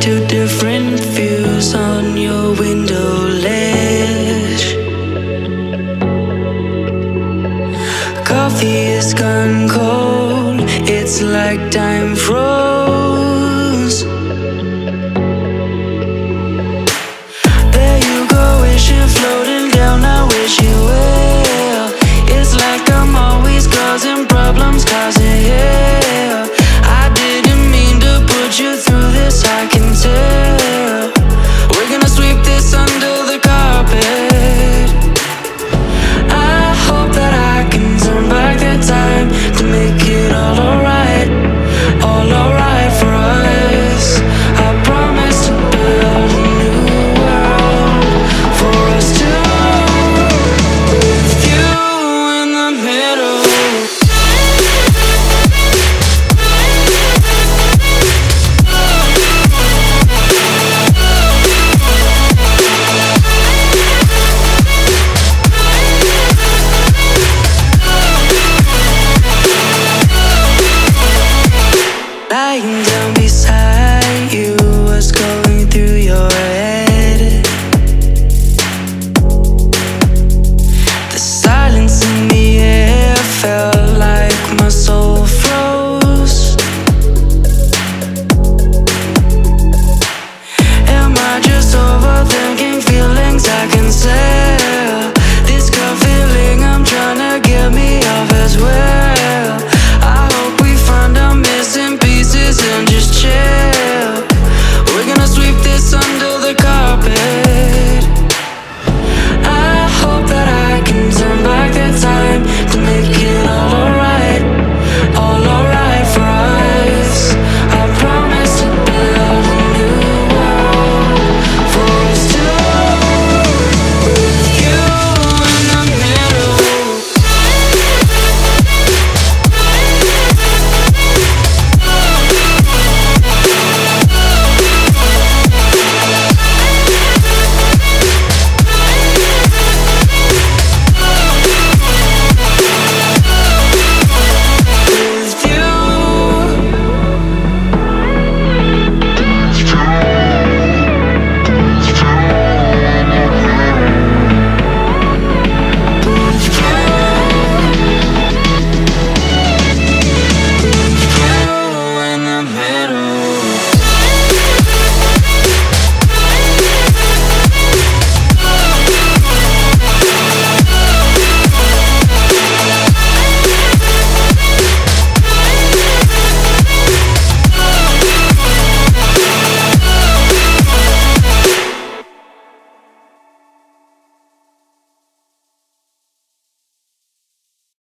Two different views on your window ledge. Coffee is gone cold, it's like time froze. dying.